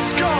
Let's go!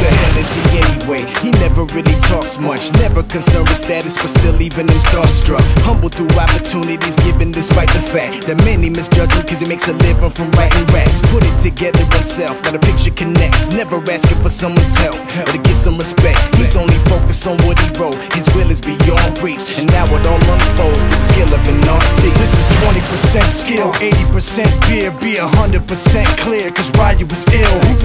He? He never really talks much, never concerned with status, but still even him starstruck. Humble through opportunities given despite the fact that many misjudge him cause he makes a living from writing raps. Put it together himself, now the picture connects. Never asking for someone's help or to get some respect. He's only focused on what he wrote, his will is beyond reach. And now it all unfolds, the skill of an artist. This is 20% skill, 80% fear, be 100% clear, cause Ryu was ill.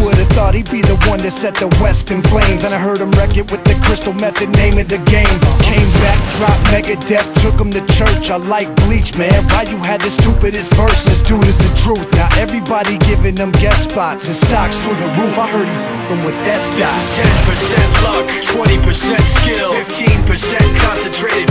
Thought he'd be the one that set the West in flames? And I heard him wreck it with the crystal method, name of the game. Came back, dropped Megadef, took him to church. I like Bleach, man. why you had the stupidest verse, this dude is the truth. Now everybody giving them guest spots and stocks through the roof. I heard he with that This is 10% luck, 20% skill, 15% concentrated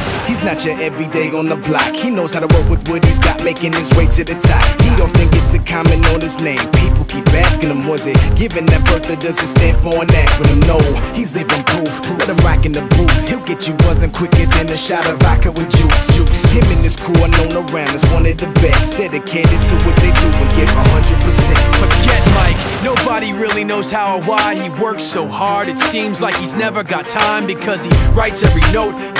He's not your everyday on the block. He knows how to work with what he's got, making his way to the top. He often gets a comment on his name. People keep asking him, was it given that birth that doesn't stand for an acronym? No, he's living proof. Let him rock in the booth. He'll get you buzzing quicker than a shot of vodka with juice. Juice. Him and his crew are known around as one of the best. Dedicated to what they do and give 100%. Forget Mike, nobody really knows how or why he works so hard. It seems like he's never got time because he writes every note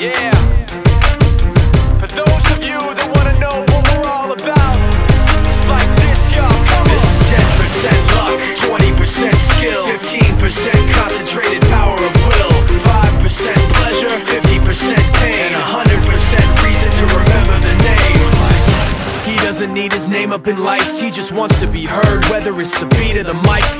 Yeah. For those of you that wanna know what we're all about, it's like this. This is 10% luck, 20% skill, 15% concentrated power of will, 5% pleasure, 50% pain, and 100% reason to remember the name. He doesn't need his name up in lights, he just wants to be heard, whether it's the beat or the mic.